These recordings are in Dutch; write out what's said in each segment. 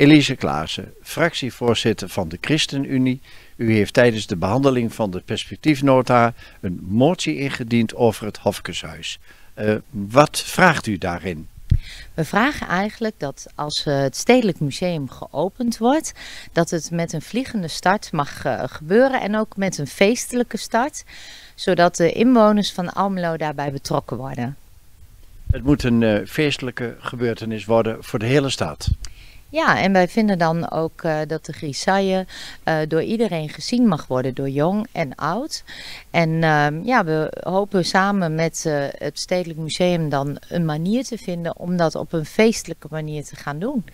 Elise Klaassen, fractievoorzitter van de ChristenUnie. U heeft tijdens de behandeling van de perspectiefnota een motie ingediend over het Hofkeshuis. Uh, wat vraagt u daarin? We vragen eigenlijk dat als het Stedelijk Museum geopend wordt, dat het met een vliegende start mag uh, gebeuren en ook met een feestelijke start, zodat de inwoners van Almelo daarbij betrokken worden. Het moet een feestelijke gebeurtenis worden voor de hele stad. Ja, en wij vinden dan ook uh, dat de Grisaille uh, door iedereen gezien mag worden, door jong en oud. En uh, ja, we hopen samen met uh, het Stedelijk Museum dan een manier te vinden om dat op een feestelijke manier te gaan doen.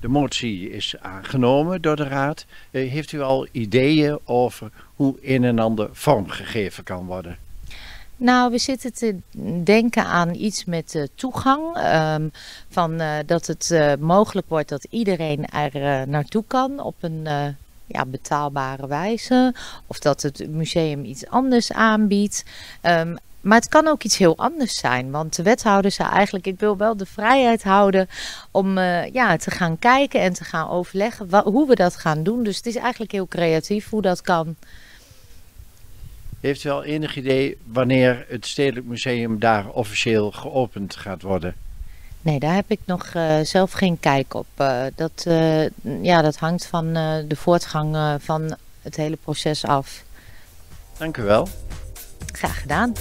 De motie is aangenomen door de Raad. heeft u al ideeën over hoe een en ander vormgegeven kan worden? Nou, we zitten te denken aan iets met uh, toegang. Um, van, uh, dat het uh, mogelijk wordt dat iedereen er naartoe kan op een ja, betaalbare wijze. Of dat het museum iets anders aanbiedt. Um, maar het kan ook iets heel anders zijn. Want de wethouder zei eigenlijk: ik wil wel de vrijheid houden om ja, te gaan kijken en te gaan overleggen hoe we dat gaan doen. Dus het is eigenlijk heel creatief hoe dat kan. Heeft u al enig idee wanneer het Stedelijk Museum daar officieel geopend gaat worden? Nee, daar heb ik nog uh, zelf geen kijk op. Uh, dat, uh, ja, dat hangt van de voortgang van het hele proces af. Dank u wel. Graag gedaan.